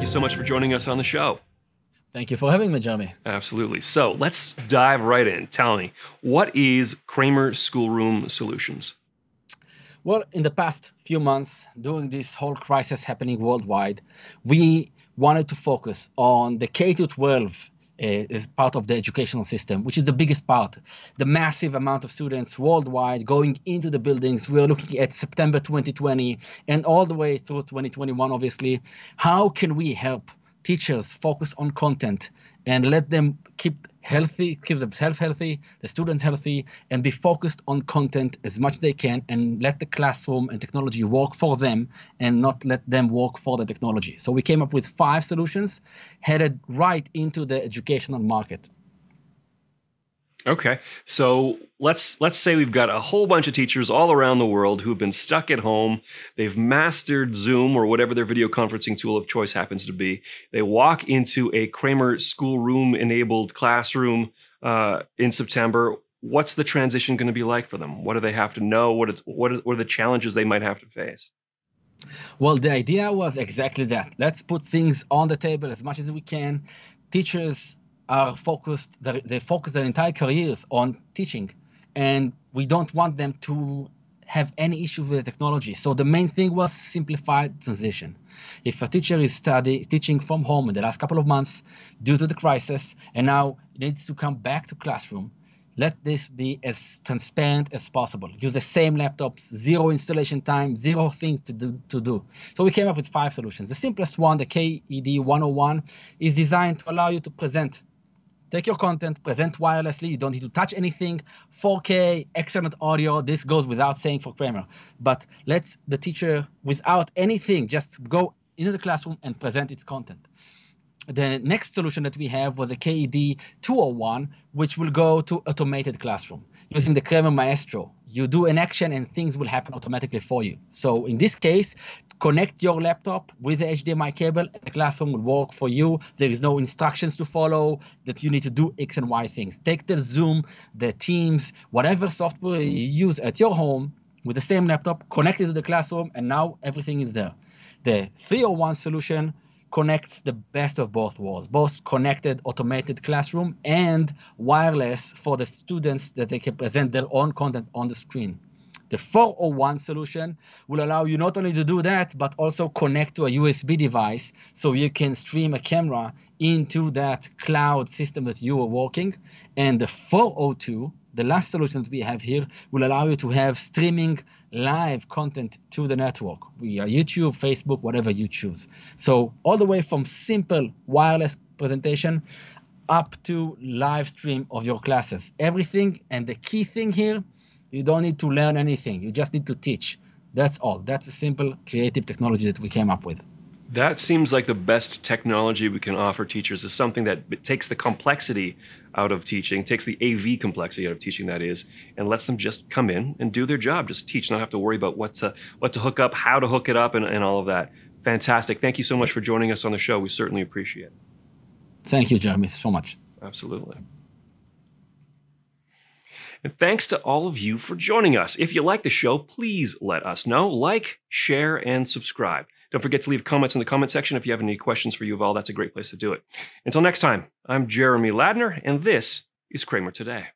thank you so much for joining us on the show. Thank you for having me, Jeremy. Absolutely. So let's dive right in. Tell me, what is Kramer Schoolroom Solutions? Well, in the past few months, during this whole crisis happening worldwide, we wanted to focus on the K 12 uh, as part of the educational system, which is the biggest part. The massive amount of students worldwide going into the buildings. We're looking at September 2020 and all the way through 2021, obviously. How can we help teachers focus on content and let them keep healthy, keep themselves healthy, the students healthy, and be focused on content as much as they can and let the classroom and technology work for them and not let them work for the technology. So we came up with five solutions headed right into the educational market. Okay. So let's let's say we've got a whole bunch of teachers all around the world who've been stuck at home. They've mastered Zoom or whatever their video conferencing tool of choice happens to be. They walk into a Kramer schoolroom enabled classroom uh, in September. What's the transition going to be like for them? What do they have to know? What it's what, is, what are the challenges they might have to face? Well, the idea was exactly that. Let's put things on the table as much as we can. Teachers are focused, they focus their entire careers on teaching. And we don't want them to have any issues with the technology. So the main thing was simplified transition. If a teacher is study, teaching from home in the last couple of months due to the crisis, and now needs to come back to classroom, let this be as transparent as possible. Use the same laptops, zero installation time, zero things to do, to do. So we came up with five solutions. The simplest one, the KED 101, is designed to allow you to present take your content, present wirelessly. You don't need to touch anything. 4K, excellent audio. This goes without saying for Kramer. But let the teacher, without anything, just go into the classroom and present its content. The next solution that we have was a KED 201, which will go to automated classroom using the Kramer Maestro. You do an action and things will happen automatically for you. So in this case, connect your laptop with the HDMI cable, the classroom will work for you. There is no instructions to follow that you need to do X and Y things. Take the Zoom, the Teams, whatever software you use at your home with the same laptop, connect it to the classroom, and now everything is there. The 301 solution connects the best of both worlds, both connected automated classroom and wireless for the students that they can present their own content on the screen. The 401 solution will allow you not only to do that, but also connect to a USB device so you can stream a camera into that cloud system that you are working. And the 402 the last solution that we have here will allow you to have streaming live content to the network via YouTube, Facebook, whatever you choose. So all the way from simple wireless presentation up to live stream of your classes. Everything and the key thing here, you don't need to learn anything. You just need to teach. That's all. That's a simple creative technology that we came up with. That seems like the best technology we can offer teachers is something that takes the complexity out of teaching, takes the AV complexity out of teaching, that is, and lets them just come in and do their job, just teach, not have to worry about what to, what to hook up, how to hook it up, and, and all of that. Fantastic. Thank you so much for joining us on the show. We certainly appreciate it. Thank you, Jeremy, so much. Absolutely. And thanks to all of you for joining us. If you like the show, please let us know. Like, share, and subscribe. Don't forget to leave comments in the comment section if you have any questions for Yuval. That's a great place to do it. Until next time, I'm Jeremy Ladner, and this is Kramer Today.